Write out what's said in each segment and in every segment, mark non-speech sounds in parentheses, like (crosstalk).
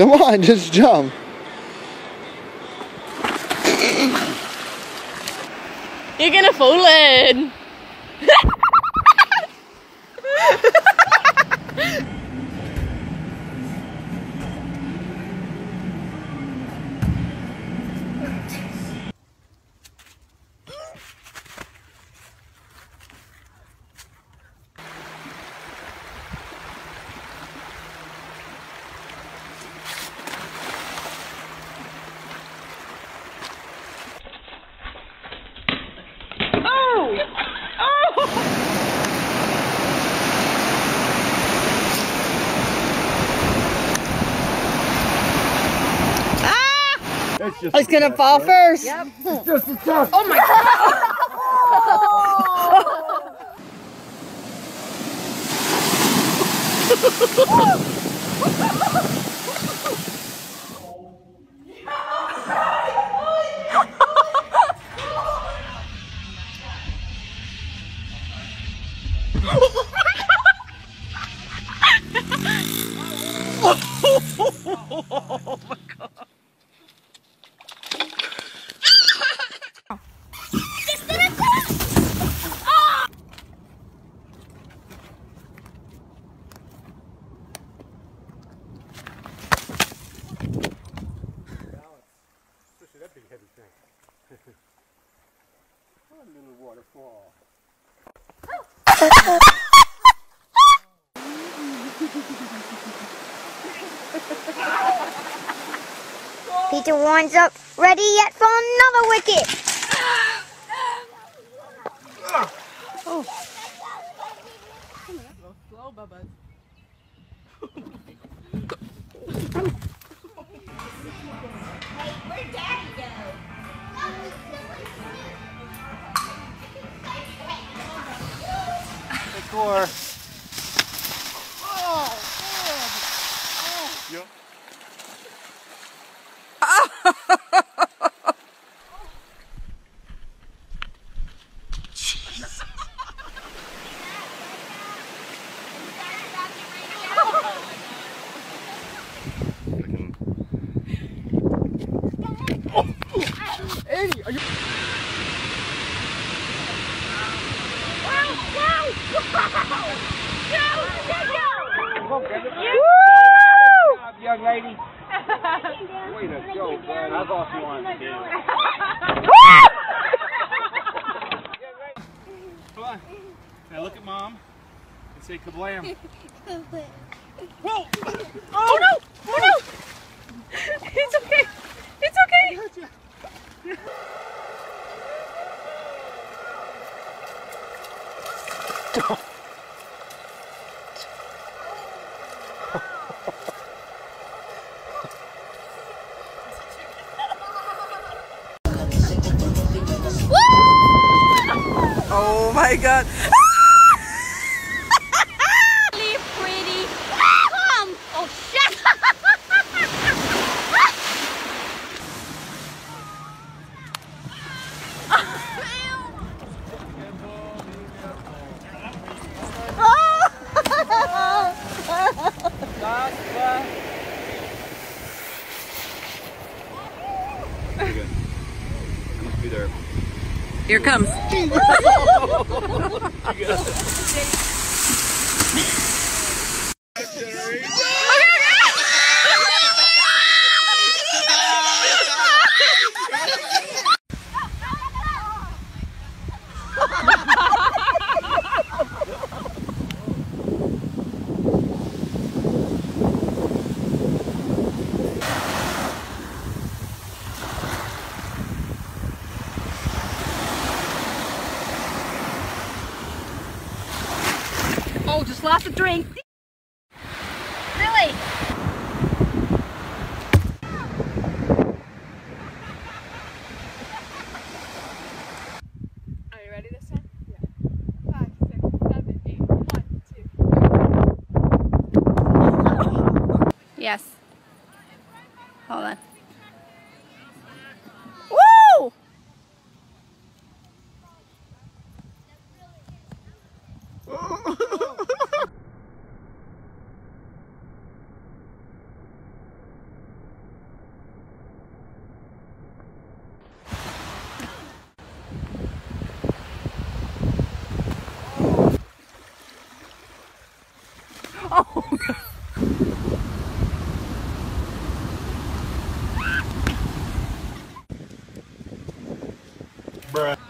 Come on, just jump. You're gonna fall in. (laughs) just I was gonna fall first. (laughs) It's just a test. Oh my god. little (laughs) (laughs) Peter winds up. Ready yet for another wicket? Bubba. Score. Yep. Eddie, are you? Young lady. Way to go, bud. That's all she wanted to do. On. Now look at mom and say kablam. Whoa! Oh no! Oh no! It's okay. It's okay. Oh my god. Really pretty. Come. Oh, shit. Must be there. Here it comes. (laughs) Just lost a drink. Really? (laughs) Are you ready this time? Yeah. Five, six, seven, eight. One, two. Yes. Hold on. Oh, God. Bruh.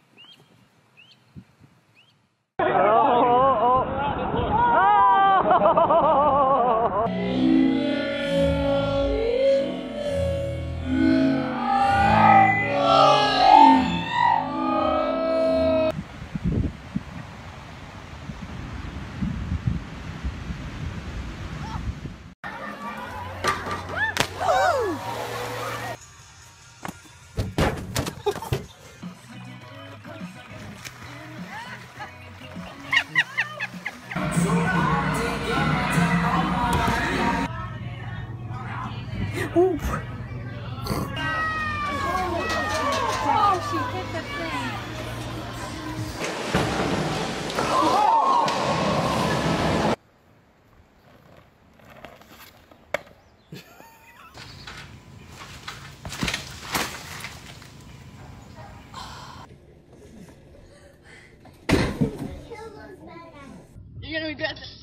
You're gonna regret this.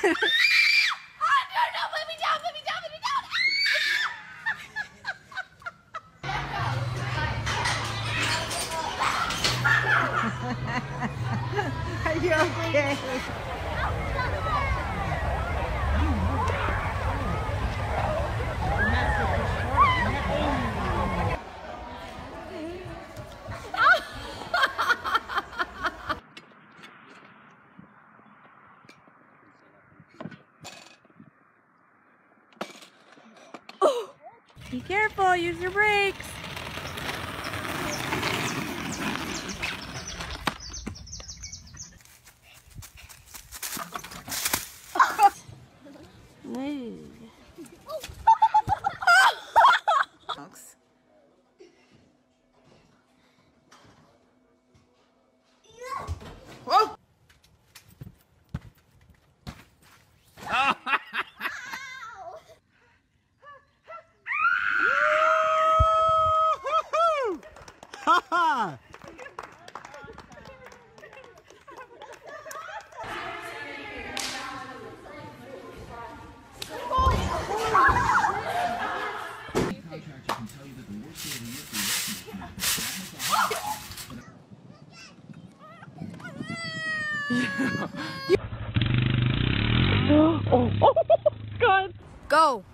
(laughs) Are you okay? Be careful, use your brakes. (laughs) Oh, oh, oh, Go.